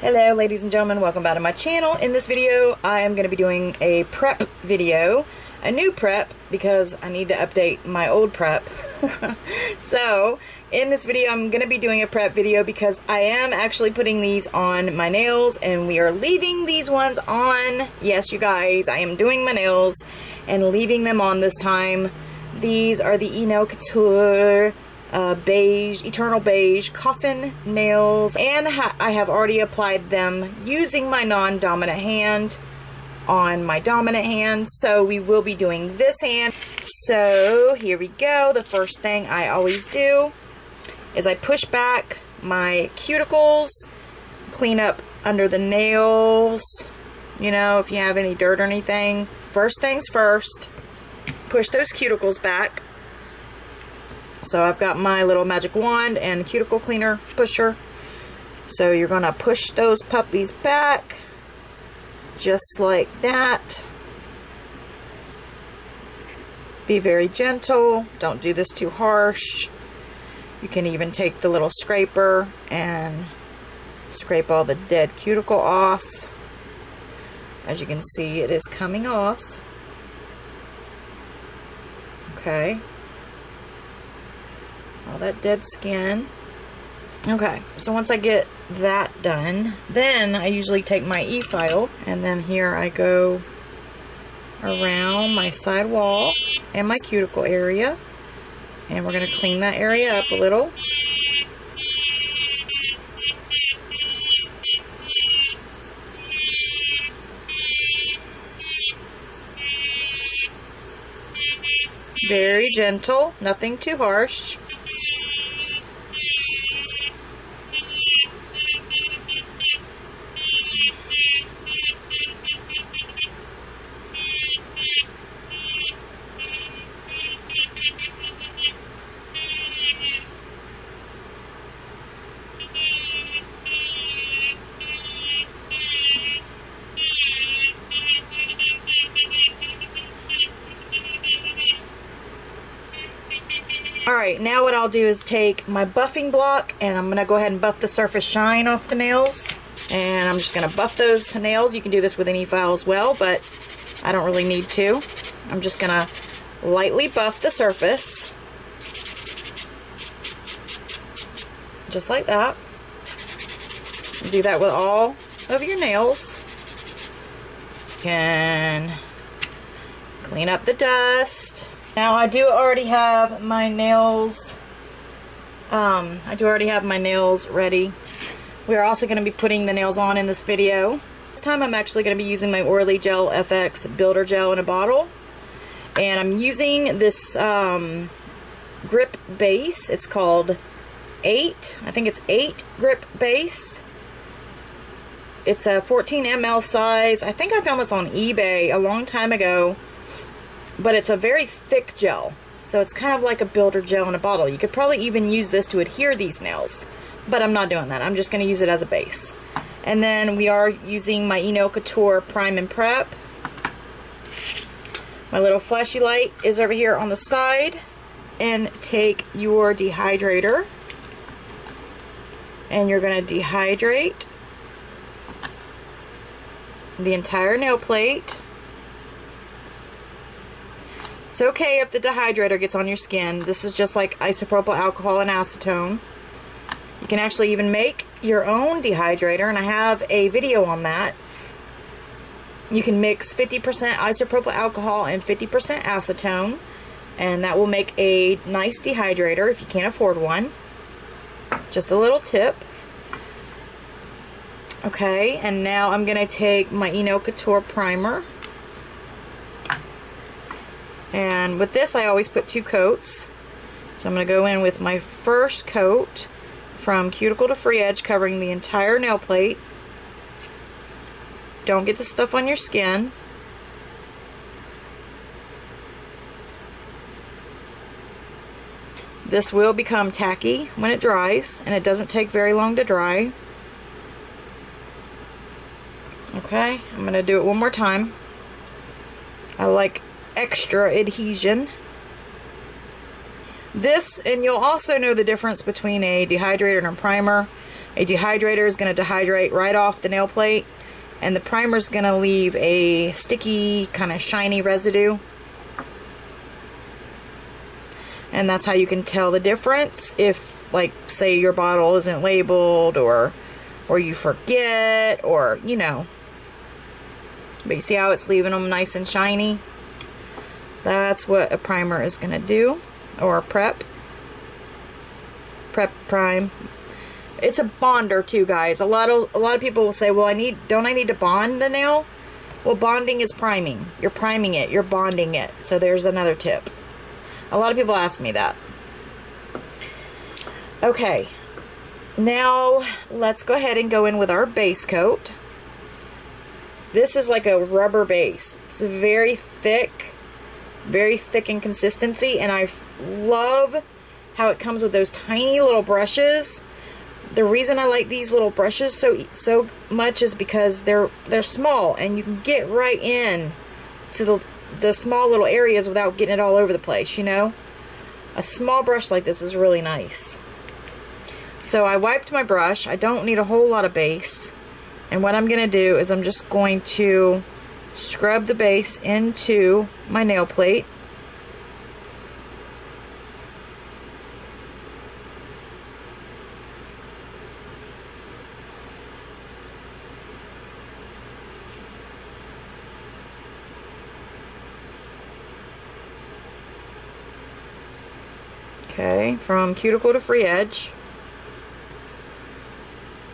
Hello ladies and gentlemen, welcome back to my channel. In this video, I am going to be doing a prep video, a new prep because I need to update my old prep. so, in this video, I'm going to be doing a prep video because I am actually putting these on my nails and we are leaving these ones on. Yes, you guys, I am doing my nails and leaving them on this time. These are the E-Nail Couture uh, beige, eternal beige coffin nails and ha I have already applied them using my non-dominant hand on my dominant hand. So we will be doing this hand. So here we go. The first thing I always do is I push back my cuticles clean up under the nails you know if you have any dirt or anything. First things first push those cuticles back so I've got my little magic wand and cuticle cleaner pusher. So you're going to push those puppies back just like that. Be very gentle. Don't do this too harsh. You can even take the little scraper and scrape all the dead cuticle off. As you can see, it is coming off. Okay all that dead skin. Okay, so once I get that done, then I usually take my e-file and then here I go around my side wall and my cuticle area. And we're going to clean that area up a little. Very gentle, nothing too harsh. Alright, now what I'll do is take my buffing block and I'm going to go ahead and buff the surface shine off the nails. And I'm just going to buff those nails. You can do this with any file as well, but I don't really need to. I'm just going to lightly buff the surface. Just like that. Do that with all of your nails. You can clean up the dust. Now I do already have my nails, um, I do already have my nails ready. We're also going to be putting the nails on in this video. This time I'm actually going to be using my Orly Gel FX Builder Gel in a bottle. And I'm using this um, grip base. It's called 8. I think it's 8 grip base. It's a 14 ml size. I think I found this on eBay a long time ago but it's a very thick gel. So it's kind of like a builder gel in a bottle. You could probably even use this to adhere these nails, but I'm not doing that. I'm just going to use it as a base. And then we are using my E-Nail Couture Prime and Prep. My little flashy light is over here on the side. And take your dehydrator. And you're going to dehydrate the entire nail plate. It's okay if the dehydrator gets on your skin. This is just like isopropyl alcohol and acetone. You can actually even make your own dehydrator, and I have a video on that. You can mix 50% isopropyl alcohol and 50% acetone, and that will make a nice dehydrator if you can't afford one. Just a little tip. Okay, and now I'm going to take my E-Nail Couture primer and with this, I always put two coats. So I'm going to go in with my first coat from cuticle to free edge, covering the entire nail plate. Don't get the stuff on your skin. This will become tacky when it dries, and it doesn't take very long to dry. Okay, I'm going to do it one more time. I like extra adhesion. This, and you'll also know the difference between a dehydrator and a primer. A dehydrator is going to dehydrate right off the nail plate and the primer is going to leave a sticky kind of shiny residue. And that's how you can tell the difference if like say your bottle isn't labeled or or you forget or you know. But you see how it's leaving them nice and shiny that's what a primer is going to do or a prep. Prep prime. It's a bonder too guys. A lot of a lot of people will say well I need don't I need to bond the nail well bonding is priming. You're priming it. You're bonding it. So there's another tip. A lot of people ask me that. Okay. Now let's go ahead and go in with our base coat. This is like a rubber base. It's very thick very thick in consistency and I love how it comes with those tiny little brushes the reason I like these little brushes so so much is because they're they're small and you can get right in to the the small little areas without getting it all over the place, you know? A small brush like this is really nice. So I wiped my brush. I don't need a whole lot of base. And what I'm going to do is I'm just going to scrub the base into my nail plate. Okay, from cuticle to free edge.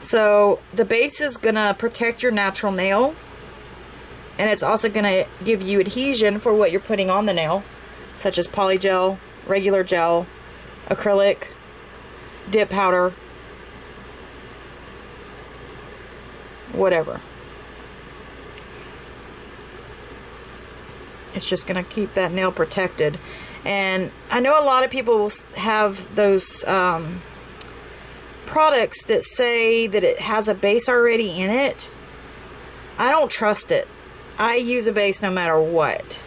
So the base is going to protect your natural nail. And it's also going to give you adhesion for what you're putting on the nail. Such as polygel, regular gel, acrylic, dip powder, whatever. It's just going to keep that nail protected. And I know a lot of people have those um, products that say that it has a base already in it. I don't trust it. I use a base no matter what.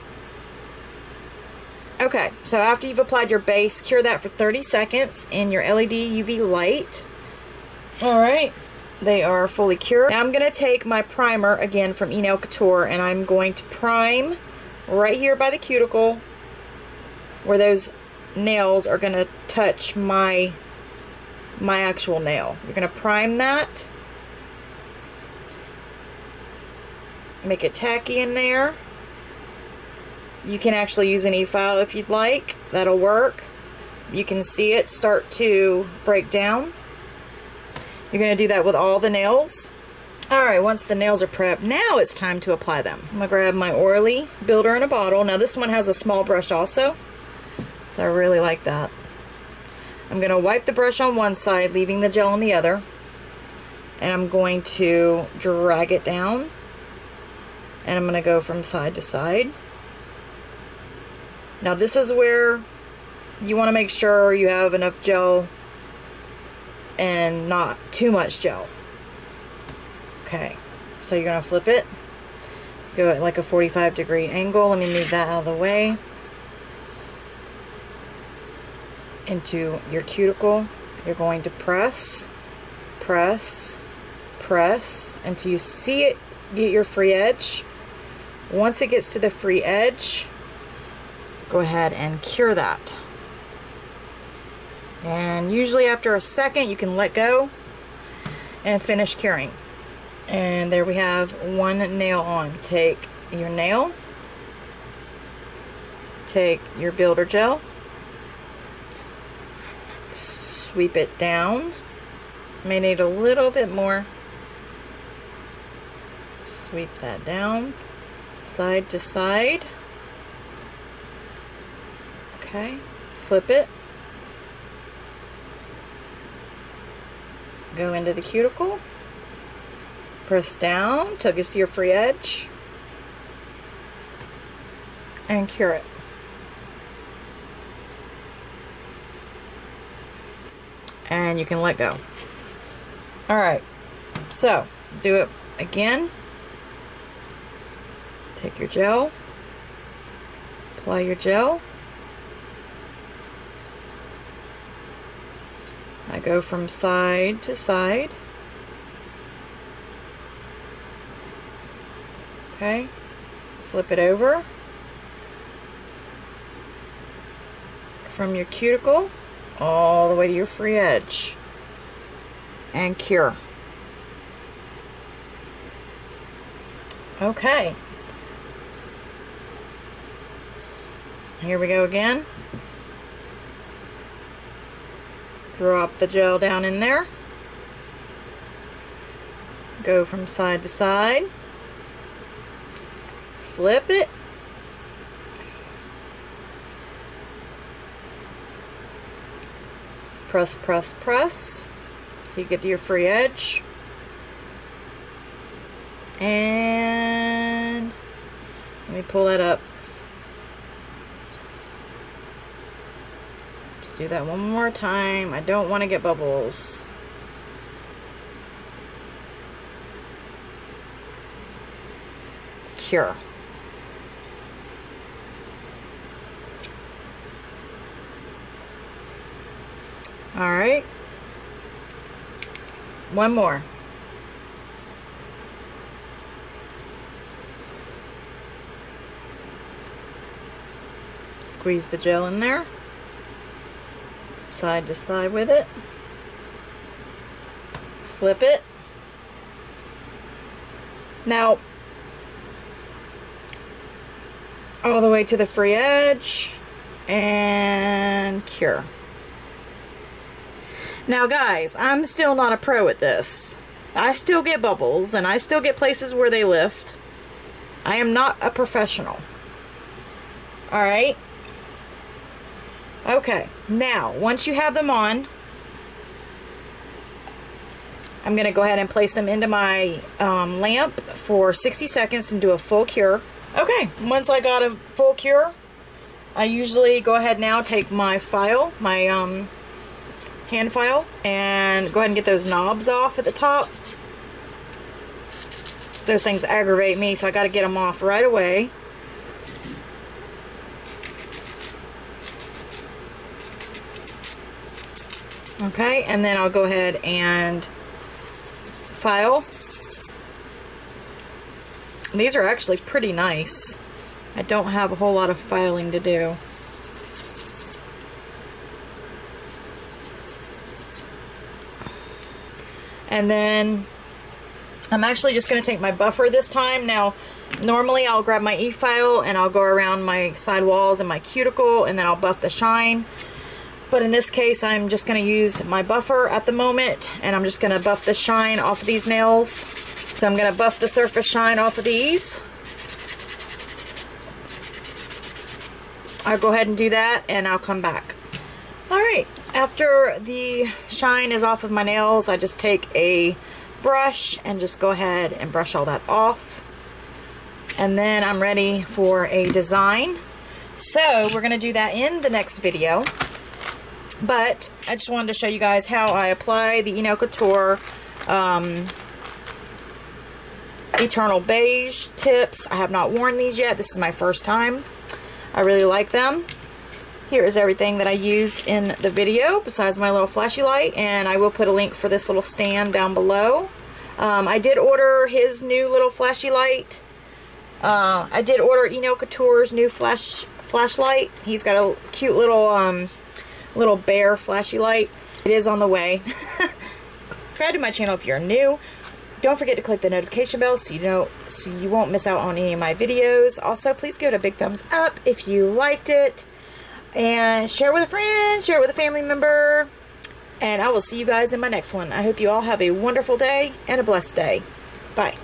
Okay, so after you've applied your base, cure that for 30 seconds in your LED UV light. Alright, they are fully cured. Now I'm going to take my primer again from eNail Couture and I'm going to prime right here by the cuticle where those nails are going to touch my my actual nail. You're going to prime that. Make it tacky in there. You can actually use an e-file if you'd like. That'll work. You can see it start to break down. You're going to do that with all the nails. Alright, once the nails are prepped, now it's time to apply them. I'm going to grab my Orly Builder in a bottle. Now this one has a small brush also. So I really like that. I'm going to wipe the brush on one side, leaving the gel on the other. And I'm going to drag it down. And I'm going to go from side to side. Now this is where you want to make sure you have enough gel and not too much gel. Okay, so you're going to flip it. Go at like a 45 degree angle. Let me move that out of the way. into your cuticle. You're going to press, press, press until you see it get your free edge. Once it gets to the free edge, go ahead and cure that. And usually after a second, you can let go and finish curing. And there we have one nail on. Take your nail, take your builder gel, sweep it down. May need a little bit more. Sweep that down, side to side. Okay, flip it. Go into the cuticle. Press down till it to your free edge. And cure it. and you can let go. Alright, so do it again. Take your gel, apply your gel. I go from side to side. Okay, flip it over. From your cuticle all the way to your free edge and cure. Okay. Here we go again. Drop the gel down in there. Go from side to side. Flip it. Press, press, press. So you get to your free edge. And let me pull that up. Just do that one more time. I don't want to get bubbles. Cure. Alright. One more. Squeeze the gel in there. Side to side with it. Flip it. Now, all the way to the free edge and cure. Now guys, I'm still not a pro at this. I still get bubbles and I still get places where they lift. I am not a professional. Alright? Okay, now, once you have them on, I'm going to go ahead and place them into my um, lamp for 60 seconds and do a full cure. Okay, once I got a full cure, I usually go ahead now, take my file, my um, hand file and go ahead and get those knobs off at the top. Those things aggravate me, so I got to get them off right away. Okay, and then I'll go ahead and file. These are actually pretty nice. I don't have a whole lot of filing to do. And then I'm actually just going to take my buffer this time. Now, normally I'll grab my e-file and I'll go around my side walls and my cuticle and then I'll buff the shine. But in this case, I'm just going to use my buffer at the moment and I'm just going to buff the shine off of these nails. So I'm going to buff the surface shine off of these. I'll go ahead and do that and I'll come back. Alright, after the shine is off of my nails, I just take a brush and just go ahead and brush all that off. And then I'm ready for a design. So we're going to do that in the next video. But I just wanted to show you guys how I apply the E-Nail Couture um, Eternal Beige tips. I have not worn these yet. This is my first time. I really like them. Here is everything that I used in the video besides my little flashy light and I will put a link for this little stand down below. Um, I did order his new little flashy light. Uh, I did order E-Nail Couture's new flash flashlight. He's got a cute little um, little bear flashy light. It is on the way. Subscribe to my channel if you're new. Don't forget to click the notification bell so you know so you won't miss out on any of my videos. Also, please give it a big thumbs up if you liked it. And share with a friend, share with a family member. And I will see you guys in my next one. I hope you all have a wonderful day and a blessed day. Bye.